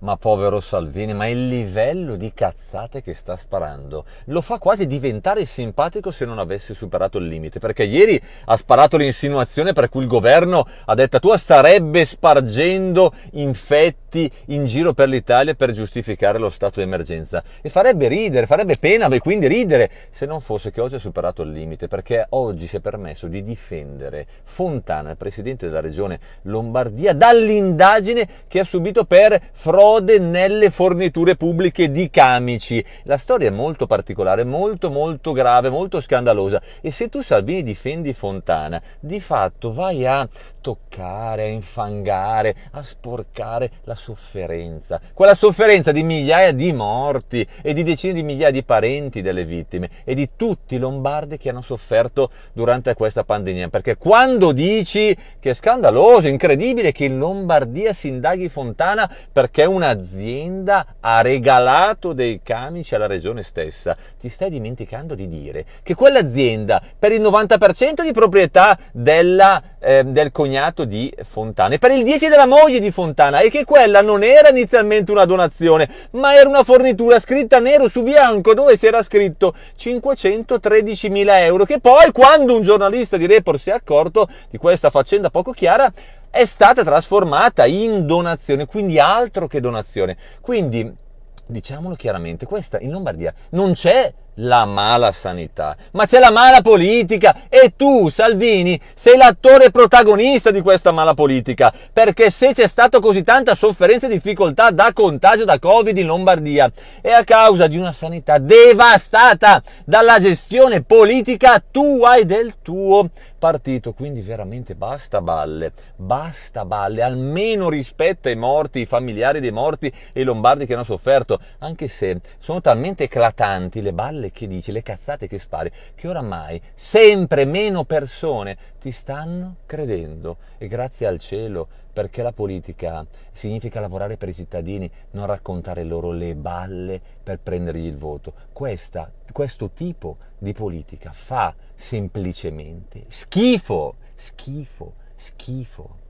ma povero Salvini, ma il livello di cazzate che sta sparando lo fa quasi diventare simpatico se non avesse superato il limite, perché ieri ha sparato l'insinuazione per cui il governo ha detto tu starebbe spargendo infetti in giro per l'Italia per giustificare lo stato di emergenza e farebbe ridere, farebbe pena e quindi ridere se non fosse che oggi ha superato il limite, perché oggi si è permesso di difendere Fontana, il presidente della regione Lombardia, dall'indagine che ha subito per frode nelle forniture pubbliche di camici. La storia è molto particolare, molto molto grave, molto scandalosa e se tu Salvini difendi Fontana, di fatto vai a toccare, a infangare, a sporcare la sofferenza, quella sofferenza di migliaia di morti e di decine di migliaia di parenti delle vittime e di tutti i lombardi che hanno sofferto durante questa pandemia, perché quando dici che è scandaloso, incredibile che in Lombardia si indaghi Fontana perché un'azienda ha regalato dei camici alla regione stessa, ti stai dimenticando di dire che quell'azienda per il 90% di proprietà della, eh, del cognato di Fontana e per il 10% della moglie di Fontana e che quella non era inizialmente una donazione ma era una fornitura scritta nero su bianco dove si era scritto 513 mila euro che poi quando un giornalista di Report si è accorto di questa faccenda poco chiara è stata trasformata in donazione, quindi altro che donazione. Quindi diciamolo chiaramente, questa in Lombardia non c'è la mala sanità, ma c'è la mala politica. E tu, Salvini, sei l'attore protagonista di questa mala politica, perché se c'è stata così tanta sofferenza e difficoltà da contagio da Covid in Lombardia è a causa di una sanità devastata dalla gestione politica tua e del tuo partito, quindi veramente basta balle, basta balle, almeno rispetta i morti, i familiari dei morti e i lombardi che hanno sofferto, anche se sono talmente eclatanti le balle che dici, le cazzate che spari, che oramai sempre meno persone ti stanno credendo e grazie al cielo perché la politica significa lavorare per i cittadini, non raccontare loro le balle per prendergli il voto. Questa, questo tipo di politica fa semplicemente schifo, schifo, schifo.